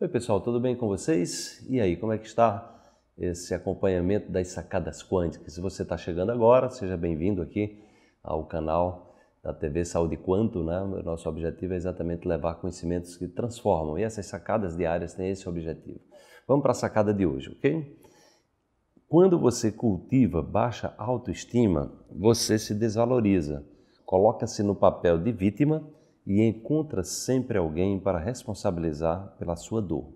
Oi pessoal, tudo bem com vocês? E aí, como é que está esse acompanhamento das sacadas quânticas? Se você está chegando agora, seja bem-vindo aqui ao canal da TV Saúde Quanto, né? Nosso objetivo é exatamente levar conhecimentos que transformam e essas sacadas diárias têm esse objetivo. Vamos para a sacada de hoje, ok? Quando você cultiva baixa autoestima, você se desvaloriza, coloca-se no papel de vítima e encontra sempre alguém para responsabilizar pela sua dor.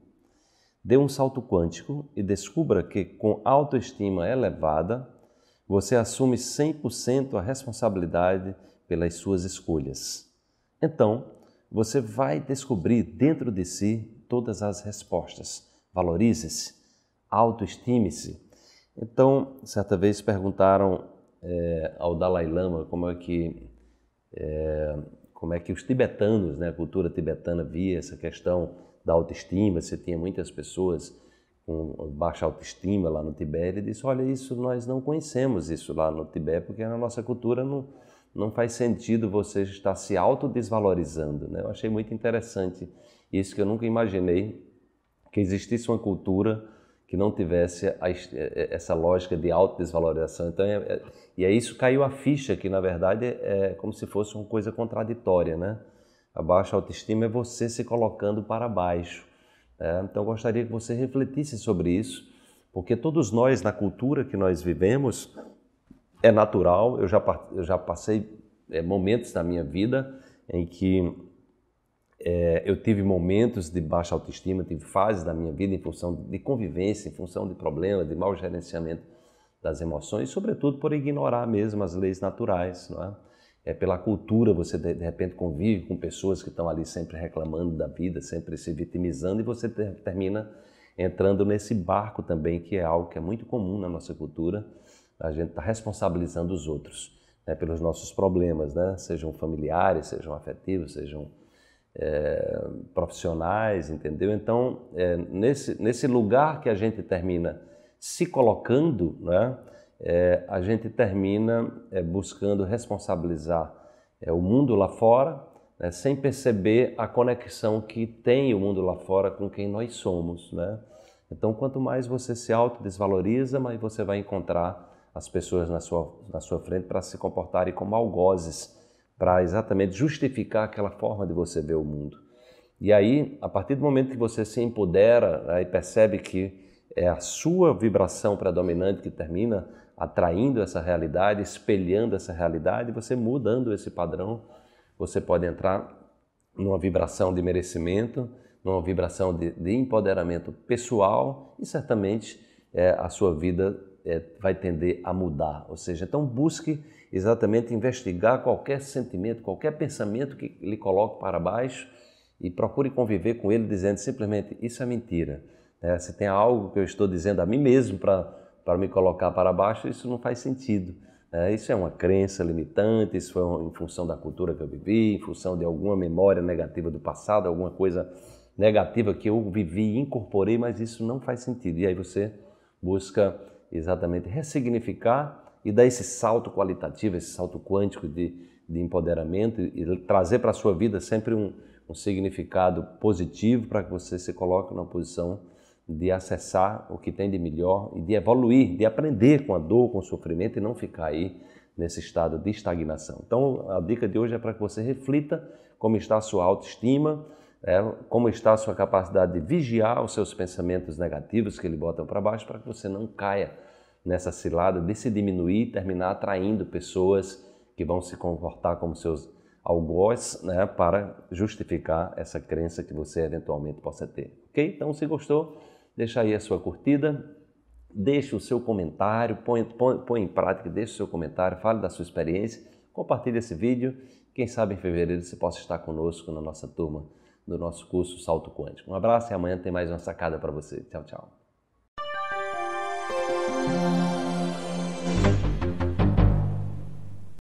Dê um salto quântico e descubra que, com autoestima elevada, você assume 100% a responsabilidade pelas suas escolhas. Então, você vai descobrir dentro de si todas as respostas. Valorize-se, autoestime-se. Então, certa vez perguntaram é, ao Dalai Lama como é que é, como é que os tibetanos, né, a cultura tibetana via essa questão da autoestima, você tinha muitas pessoas com baixa autoestima lá no Tibete, ele disse, olha, isso nós não conhecemos isso lá no Tibete, porque na nossa cultura não, não faz sentido você estar se autodesvalorizando. Né? Eu achei muito interessante isso que eu nunca imaginei, que existisse uma cultura que não tivesse a, essa lógica de autodesvalorização. Então, é, é, e aí isso caiu a ficha que, na verdade, é como se fosse uma coisa contraditória, né? A baixa autoestima é você se colocando para baixo. Né? Então, gostaria que você refletisse sobre isso, porque todos nós, na cultura que nós vivemos, é natural. Eu já, eu já passei é, momentos na minha vida em que é, eu tive momentos de baixa autoestima, tive fases da minha vida em função de convivência, em função de problemas, de mau gerenciamento das emoções, e sobretudo por ignorar mesmo as leis naturais, não é? É pela cultura você de repente convive com pessoas que estão ali sempre reclamando da vida, sempre se vitimizando e você termina entrando nesse barco também que é algo que é muito comum na nossa cultura. A gente está responsabilizando os outros né, pelos nossos problemas, né? Sejam familiares, sejam afetivos, sejam é, profissionais, entendeu? Então, é, nesse, nesse lugar que a gente termina se colocando, né, é, a gente termina é, buscando responsabilizar é, o mundo lá fora, né, sem perceber a conexão que tem o mundo lá fora com quem nós somos. Né? Então, quanto mais você se autodesvaloriza, mais você vai encontrar as pessoas na sua, na sua frente para se comportarem como algozes para exatamente justificar aquela forma de você ver o mundo. E aí, a partir do momento que você se empodera e percebe que é a sua vibração predominante que termina atraindo essa realidade, espelhando essa realidade, você mudando esse padrão, você pode entrar numa vibração de merecimento, numa vibração de, de empoderamento pessoal e certamente é, a sua vida é, vai tender a mudar. Ou seja, então busque exatamente investigar qualquer sentimento, qualquer pensamento que lhe coloque para baixo e procure conviver com ele dizendo simplesmente isso é mentira. É, se tem algo que eu estou dizendo a mim mesmo para me colocar para baixo, isso não faz sentido. É, isso é uma crença limitante, isso foi em função da cultura que eu vivi, em função de alguma memória negativa do passado, alguma coisa negativa que eu vivi e incorporei, mas isso não faz sentido. E aí você busca exatamente ressignificar e dar esse salto qualitativo, esse salto quântico de, de empoderamento e trazer para a sua vida sempre um, um significado positivo para que você se coloque numa posição de acessar o que tem de melhor e de evoluir, de aprender com a dor, com o sofrimento e não ficar aí nesse estado de estagnação. Então, a dica de hoje é para que você reflita como está a sua autoestima, é, como está a sua capacidade de vigiar os seus pensamentos negativos que lhe botam para baixo, para que você não caia nessa cilada de se diminuir e terminar atraindo pessoas que vão se comportar como seus algoz, né, para justificar essa crença que você eventualmente possa ter. Ok? Então, se gostou, deixa aí a sua curtida, deixe o seu comentário, põe, põe, põe em prática, deixe o seu comentário, fale da sua experiência, compartilhe esse vídeo. Quem sabe em fevereiro você possa estar conosco na nossa turma do nosso curso Salto Quântico. Um abraço e amanhã tem mais uma sacada para você. Tchau, tchau. Thank you.